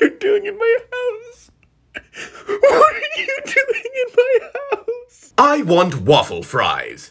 you doing in my house? What are you doing in my house? I want waffle fries.